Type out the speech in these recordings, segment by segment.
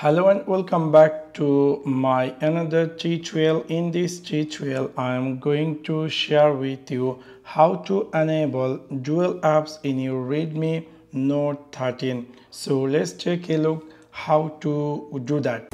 Hello and welcome back to my another tutorial. In this tutorial, I am going to share with you how to enable dual apps in your Redmi Note 13. So let's take a look how to do that.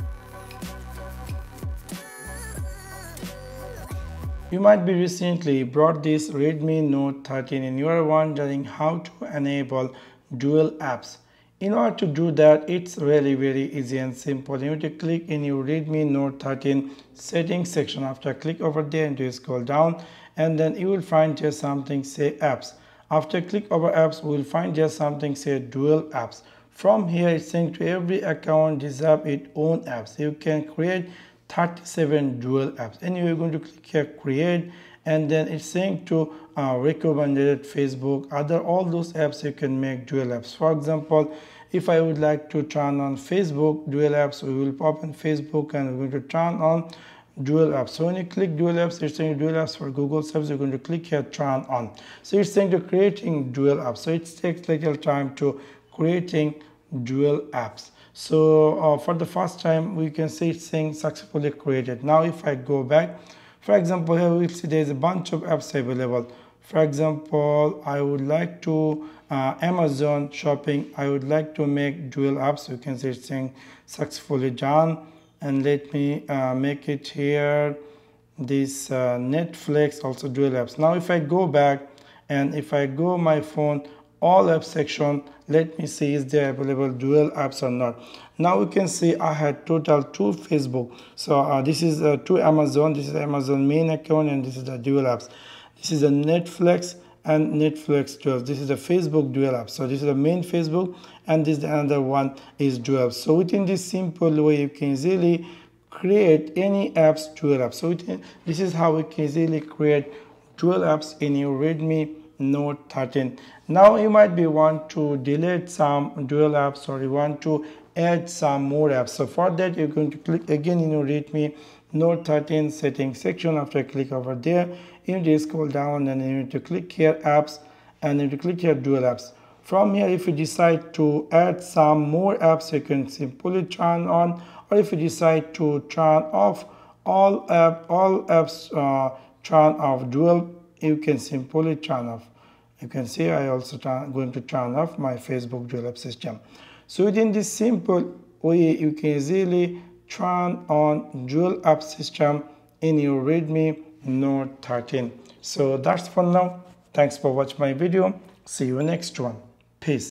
You might be recently brought this Redmi Note 13 and you are wondering how to enable dual apps in order to do that it's really very easy and simple. You need to click in your redmi note 13 settings section. After click over there and you scroll down and then you will find here something say apps. After click over apps we will find here something say dual apps. From here it's saying to every account deserve its own apps. You can create 37 dual apps. And you're going to click here create and then it's saying to uh, recommended facebook. Other all those apps you can make dual apps. For example if i would like to turn on facebook dual apps we will pop in facebook and we're going to turn on dual apps. So when you click dual apps it's saying dual apps for google service you're going to click here turn on. So it's saying to creating dual apps. So it takes little time to creating dual apps. So uh, for the first time we can see it's saying successfully created. Now if i go back for example here we see there's a bunch of apps available. For example i would like to uh, amazon shopping i would like to make dual apps. You can see it's saying successfully done. And let me uh, make it here. This uh, netflix also dual apps. Now if i go back and if i go my phone all apps section. Let me see is there available dual apps or not? Now we can see i had total two facebook. So uh, this is uh, two amazon this is amazon main account and this is the dual apps. This is a netflix and netflix dual this is a facebook dual app. So this is the main facebook and this the another one is dual so within this simple way you can easily create any apps dual apps so within, this is how we can easily create dual apps in your redmi note 13 now you might be want to delete some dual apps or you want to add some more apps. So for that you're going to click again in your redmi note 13 settings section. After click over there you need to scroll down and you need to click here apps and you to click here dual apps. From here if you decide to add some more apps you can simply turn on or if you decide to turn off all app all apps uh, turn off dual you can simply turn off. You can see I also going to turn off my Facebook dual app system. So within this simple way you can easily turn on dual app system in your Redmi Note 13 so that's for now. Thanks for watching my video. See you next one